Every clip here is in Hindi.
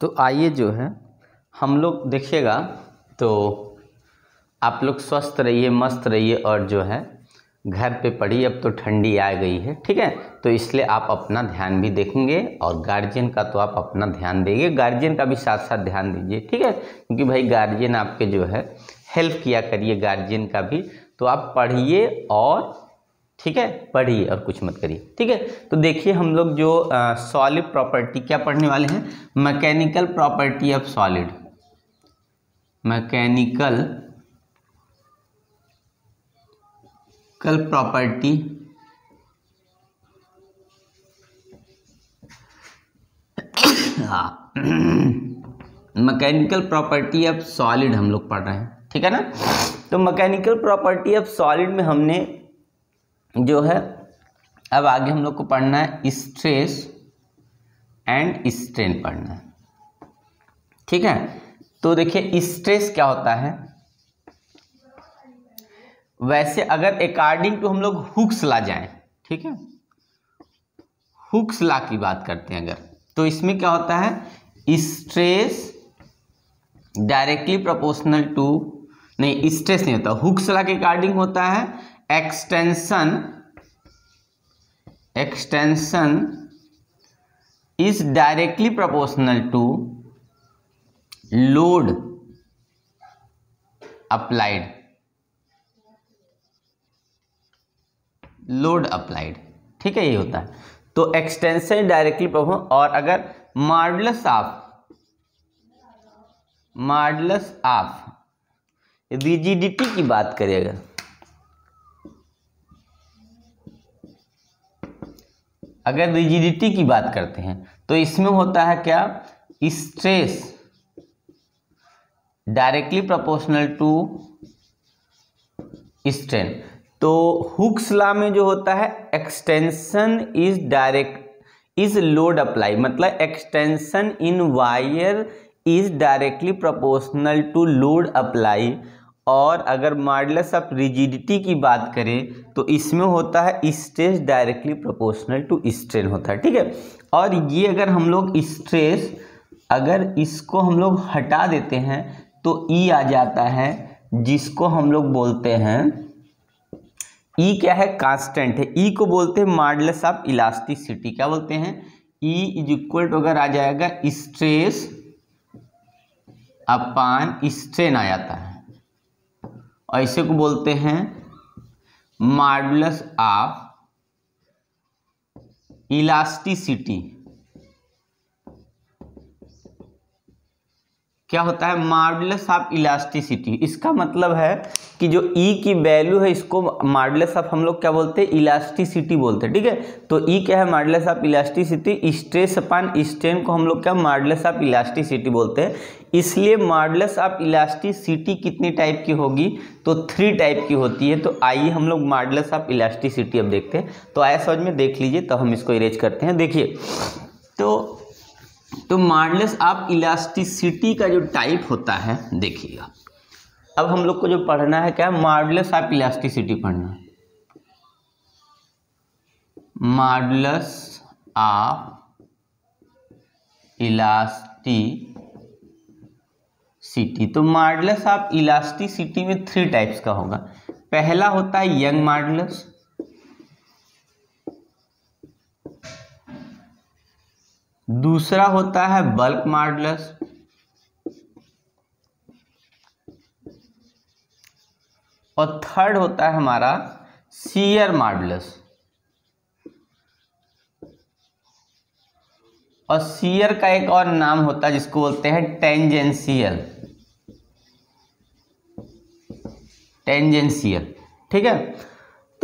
तो आइए जो है, हम लोग देखिएगा तो आप लोग स्वस्थ रहिए, मस्त रहिए और जो है, घर पे पढ़िए अब तो ठंडी आ गई है, ठीक है? तो इसलिए आप अपना ध्यान भी देखेंगे और गार्जियन का तो आप अपना ध्यान देंगे। गार्जियन का भी साथ साथ ध्यान दीजिए, ठीक है? क्योंकि भाई गार्जियन आपके जो है हेल्प किया करिए गार्जियन का भी तो आप पढ़िए और ठीक है? पढ़िए और कुछ मत करिए, ठीक है? तो देखिए हम लोग जो सॉलिड प्रॉपर्टी क्या पढ़ने वाले हैं? Mechanical property of solid mechanical कल प्रॉपर्टी हाँ। मैकेनिकल प्रॉपर्टी ऑफ़ सॉलिड हम लोग पढ़ रहे हैं, ठीक है ना? तो मैकेनिकल प्रॉपर्टी ऑफ़ सॉलिड में हमने जो है, अब आगे हम लोग को पढ़ना है स्ट्रेस एंड स्ट्रेन पढ़ना है। ठीक है? तो देखिए स्ट्रेस क्या होता है? वैसे अगर अकॉर्डिंग टू हम लोग हुक्स ला जाएँ, ठीक है? हुक्स ला की बात करते हैं अगर तो इसमें क्या होता है? स्ट्रेस डायरेक्टली प्रोपोर्शनल टू नहीं स्ट्रेस नहीं होता हुक्स ला के अकॉर्डिंग होता है extension extension is directly proportional to load applied load applied ठीक है ये होता है। तो एक्सटेंशन डायरेक्टली प्रोपोर्शनल और अगर modulus of modulus of rigidity की बात करें अगर। अगर रिजिडिटी की बात करते हैं तो इसमें होता है क्या? Stress directly proportional to strain. तो हुक्स लॉ में जो होता है extension is direct is load apply मतलब extension in wire is directly proportional to load apply और अगर मॉडलस ऑफ़ रिजिडिटी की बात करें तो इसमें होता है stress directly proportional to strain होता है, ठीक है? और ये अगर हम लोग स्ट्रेस अगर इसको हम लोग हटा देते हैं तो ई आ जाता है, जिसको हम लोग बोलते हैं ई क्या है? कांस्टेंट है। ई को बोलते हैं मॉडलस ऑफ़ इलास्टिसिटी क्या बोलते हैं? ई इज़ इक्वल टू अगर आ जाएगा स्ट्रेस अपान स्ट्रेन आ जाता है। ऐसे को बोलते हैं मार्डुलस ऑफ़ इलास्टिसिटी। क्या होता है? मॉडुलस ऑफ़ इलास्टिसिटी इसका मतलब है कि जो ई e की वैल्यू है, इसको मॉडुलस ऑफ़ हम लोग क्या बोलते हैं? इलास्टिसिटी बोलते हैं, ठीक है? तो ई e क्या है? Modulus of elasticity stress upon strain को हम लोग क्या मॉडुलस ऑफ़ इलास्टिसिटी बोलते हैं। इसलिए मॉडुलस ऑफ़ इलास्टिसिटी कितनी टाइप की होगी? तो थ्री टाइप की होती है। तो आइए हम लोग मॉडुलस ऑफ़ इलास्टिसिटी अब देखते हैं। तो आया समझ में? देख लीजिए तो हम इसको इरेज करते हैं। देखिए तो तो मॉडलेस ऑफ़ इलास्टिसिटी का जो टाइप होता है, देखिएगा। अब हम लोग को जो पढ़ना है, क्या मॉडलेस ऑफ़ इलास्टिसिटी पढ़ना है? मॉडलस ऑफ़ इलास्टिसिटी तो मॉडलस ऑफ़ इलास्टिसिटी में थ्री टाइप्स का होगा। पहला होता है यंग मॉडलस दूसरा होता है बल्क मॉडलस और थर्ड होता है हमारा सीयर मॉडलस और सीयर का एक और नाम होता है जिसको बोलते हैं टेंजेंशियल टेंजेंशियल ठीक है?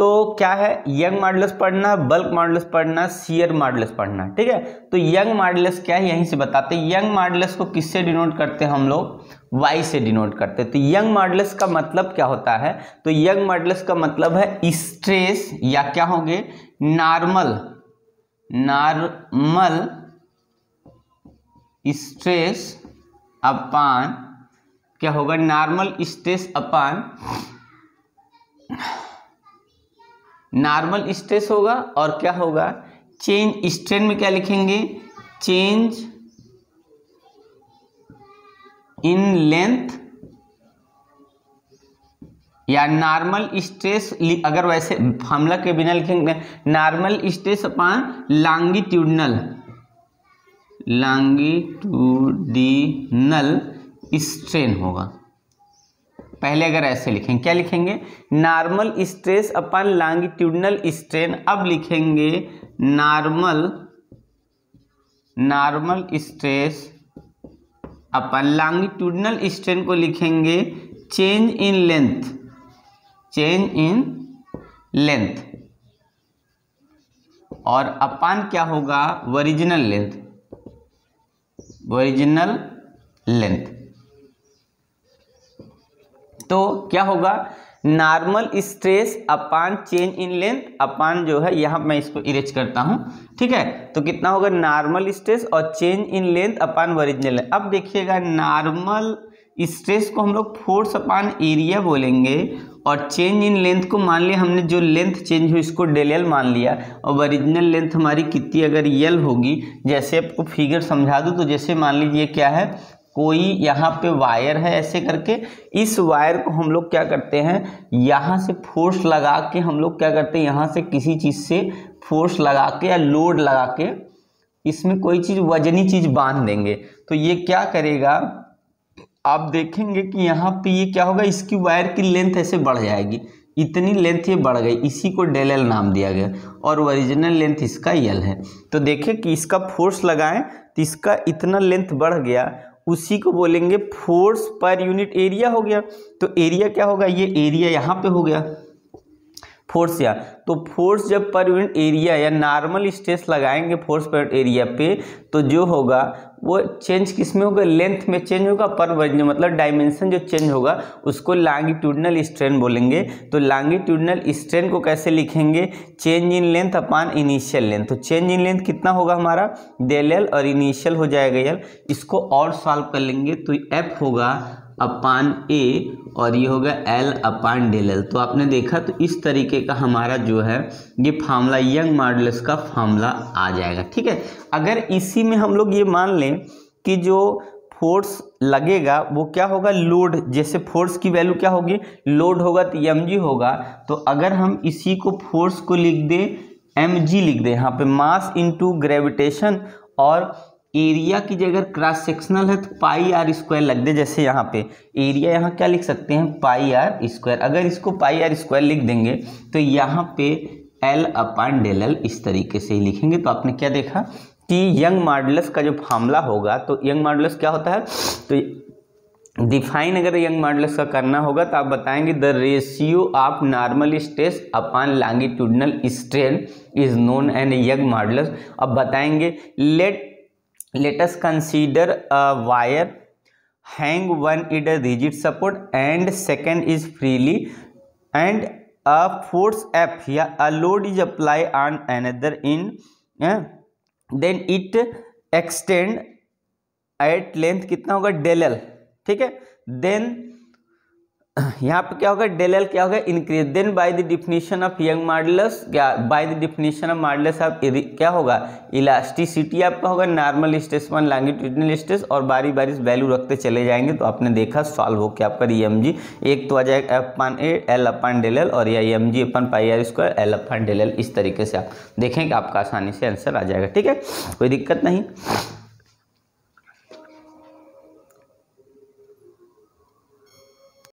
तो क्या है? यंग मॉडल्स पढ़ना, बल्क मॉडल्स पढ़ना, सीयर मॉडल्स पढ़ना, ठीक है? तो यंग मॉडल्स क्या है? यहीं से बताते हैं। यंग मॉडल्स को किससे डिनोट करते हैं हम लोग? वाई से डिनोट करते हैं। तो यंग मॉडल्स का मतलब क्या होता है? तो यंग मॉडल्स का मतलब है स्ट्रेस, या क्या होंगे? नॉर्मल नॉर्मल स्ट्रेस अपान, क्या होगा? Normal stress upon normal stress होगा और क्या होगा? चेंज स्ट्रेन में क्या लिखेंगे? चेंज इन लेंथ या नॉर्मल स्ट्रेस अगर वैसे फॉर्मूला के बिना लिखेंगे, normal stress upon longitudinal. Longitudinal strain होगा। पहले अगर ऐसे लिखेंगे क्या लिखेंगे? Normal stress upon longitudinal strain अब लिखेंगे normal normal stress upon longitudinal strain को लिखेंगे change in length change in length और अपान क्या होगा? ओरिजिनल लेंथ ओरिजिनल लेंथ तो क्या होगा? Normal stress upon change in length upon जो है, यहाँ मैं इसको इरेज करता हूँ। ठीक है? तो कितना होगा? नॉर्मल स्ट्रेस और change in length upon original अब देखिएगा नॉर्मल स्ट्रेस को हम लोग फोर्स अपान एरिया बोलेंगे और चेंज इन लेंथ को मान लिया हमने, जो लेंथ चेंज हुई इसको डेल एल मान लिया। और ओरिजिनल लेंथ हमारी कितनी अगर यल होगी, जैसे आपको फिगर समझा दूँ तो जैसे मान लीजिए क्या है? कोई यहाँ पे वायर है ऐसे करके, इस वायर को हम लोग क्या करते हैं, यहाँ से फोर्स लगा के हम लोग क्या करते हैं, यहाँ से किसी चीज़ से फोर्स लगा के या लोड लगा के इसमें कोई चीज़, वजनी चीज़ बाँध देंगे। तो ये क्या करेगा, आप देखेंगे कि यहाँ पे ये क्या होगा, इसकी वायर की लेंथ ऐसे बढ़ जाएगी। इतनी लेंथ ये बढ़ गई, इसी को डेल एल नाम दिया गया और ओरिजिनल लेंथ इसका यल है। तो देखें कि इसका फोर्स लगाएँ तो इसका इतना लेंथ बढ़ गया उसी को बोलेंगे फोर्स पर यूनिट एरिया हो गया। तो एरिया क्या होगा? ये एरिया यहाँ पे हो गया। फोर्स या। तो फोर्स जब पर यूनिट एरिया या नॉर्मल स्ट्रेस लगाएँगे फोर्स पर एरिया पे तो जो होगा वो चेंज किसमें होगा? लेंथ में चेंज होगा पर वर्जन मतलब डायमेंशन जो चेंज होगा, उसको लॉन्गिट्यूडनल स्ट्रेन बोलेंगे। तो लॉन्गिट्यूडनल स्ट्रेन को कैसे लिखेंगे? Change in length upon initial length तो चेंज इन लेंथ कितना होगा हमारा? डेल एल और इनिशियल हो जाएगा यल इसको और सॉल्व कर लेंगे। तो एफ़ होगा। अपान ए और ये होगा एल अपान डेल एल तो आपने देखा तो इस तरीके का हमारा जो है, ये फार्मूला, यंग मॉडल्स का फार्मूला आ जाएगा, ठीक है? अगर इसी में हम लोग ये मान लें कि जो फोर्स लगेगा, वो क्या होगा? लोड। जैसे फोर्स की वैल्यू क्या होगी? लोड होगा तो एम जी होगा। तो अगर हम इसी को फोर्स को लिख दें एम जी लिख दें, यहाँ पे मास इनटू ग्रेविटेशन और एरिया की जगह क्रॉस सेक्शनल है तो पाई आर स्क्वायर लग दे जैसे यहाँ पे। एरिया यहाँ क्या लिख सकते हैं? पाई आर स्क्वायर अगर इसको पाई आर स्क्वायर लिख देंगे तो यहाँ पे एल अपान डेल एल इस तरीके से ही लिखेंगे। तो आपने क्या देखा कि यंग मॉडलस का जो फार्मूला होगा तो यंग मॉडलस क्या होता है? तो डिफाइन अगर यंग मॉडलस का करना होगा तो आप बताएँगे the ratio of normal stress upon longitudinal strain is known and Young modulus अब बताएँगे let let's consider a wire hang one it a rigid support and second is freely and a force F या a load is apply on another in then it extend at length कितना होगा? डेल एल ठीक है? देन यहाँ पे क्या होगा? डेल एल क्या होगा? Increase then by the definition of Young modulus क्या? By the definition of modulus of क्या होगा? इलास्टिसिटी आपका होगा normal stress one longitudinal stress और बारी बारी वैल्यू रखते चले जाएँगे तो आपने देखा सॉल्व हो क्या? आपका ई एम जी एक तो आ जाएगा F upon A L upon del L और या M G upon pi r square L upon del L इस तरीके से आप देखें कि आपका आसानी से आंसर आ जाएगा, ठीक है? कोई दिक्कत नहीं।